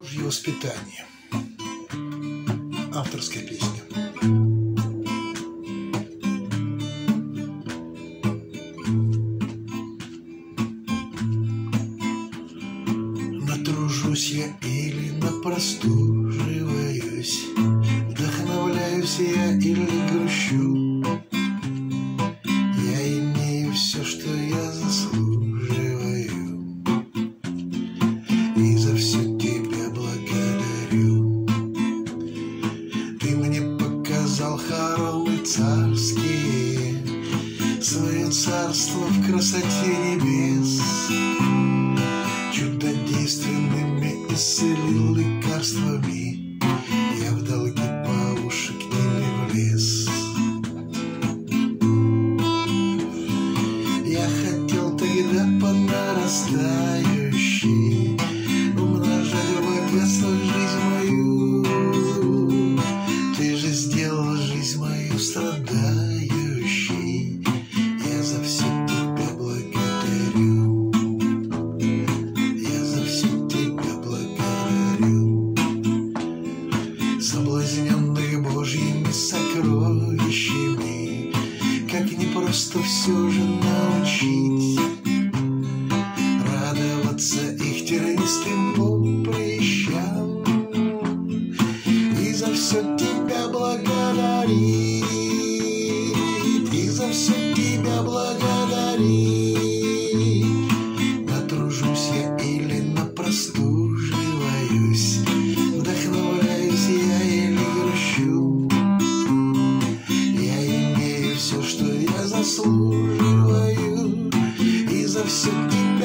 Божье воспитание. Авторская песня. Натружусь я или напростуживаюсь, Вдохновляюсь я или грущу. Царские, Свое царство в красоте небес чудодейственными исцелил лекарствами. Я в долги по уши к тебе влез. Я хотел тогда по нарастающей умножать в богатство жизнь сделал жизнь мою страдающей. Я за все тебя благодарю. Я за все тебя благодарю. Соблазненных Божьими сокровищами, Как не просто все же научить за все тебя благодарить, И за все тебя благодарить. Натружусь я или напростуживаюсь, Вдохновляюсь я или грущу. Я имею все, что я заслуживаю, И за все тебя